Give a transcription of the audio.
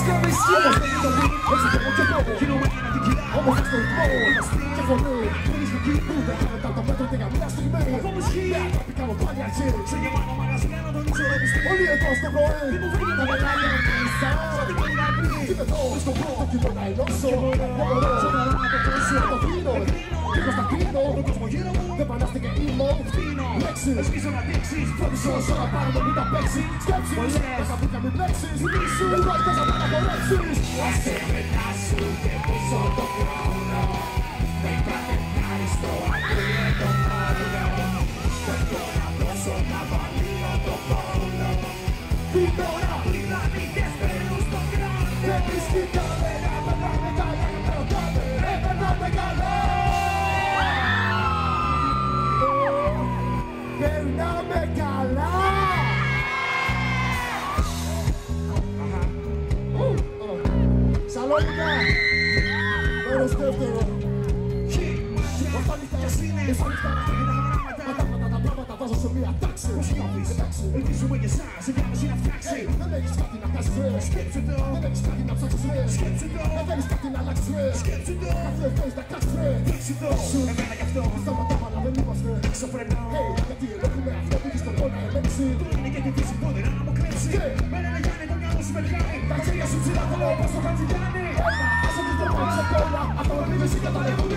σκάβεσαι Όμως δεν είναι το win, έτσι και εγώ και εγώ Γινόμενα να την κυλάω, όμως θα στο ρυθμό Είμαστε και φωνή, θέλεις να κυνηγούνται Κάνετε από τα μέτρα και για μια στιγμή Εγώ μου ισχύει, αγάπη κάνω πάλι αρχή Σε γεμάτο μαγαζί, ένα τον ίσο ρεύεις Όλοι εδώ στο πρωί, τι μου φύγει τα μεγάλη αμφίσα Σαν την καλή γαμπή, τι με δω, στο πρώτο κοινό να ενώσω Δεν μπορώ, σε να το κρίσιο, το κρίνω Λίγο στα κρίνω, τον κόσμο γύρω μου Δεν πανάστηκε ήμο, φτύνω Λέξεις, εσείς να δείξεις Πρώτης όσο να πάρω το μην τα παίξεις Σκέψεις, τα καπούκια μην πλέξεις Θυμίσου, εγώ εκτός να τα χορέψεις Άσε μετά σου και πίσω το χρόνο Δεν κάθε ευχάριστο ακούε το μόνο Δεν μπορώ να δώσω να βαλείω το πόνο Τι τώρα, πληρανικές παίρνουν στον κράνο Δεν βρίσκει καμένα, περνάμε καλά και κρατάμε Ε, περνάμε καλά Περνάμε καλά! Γράμματα. Τα πράγματα βάζω σε μία τάξη. Πώς νιώθεις, εντάξει, ελπίζουμε για εσάς, σε διάμεση να φτιάξει. Δεν έχεις κάτι να κάνεις ρε, σκέψου το. Δεν έχεις κάτι να ψάξεις ρε, σκέψου το. Δεν έχεις κάτι να αλλάξεις ρε, σκέψου το. Κάτι δεν θέλεις να κάνεις ρε, παίξου το. Εμένα γι' αυτό, σταματά αλλά δεν είμαστε. Ξαφρενώ, γιατί έχουμε αυτό που έχεις τον πόνο να ελέγξει. Το είναι και τη φύση πόδι να μου κλέψει. Με ένα Γιάννη, το μυαλό σου ψηλά θέλω, πώς το κάνει Γιάννη. Άσε την τρόπο σε κόλλα, αυτό με πίδες ή καταλεγούν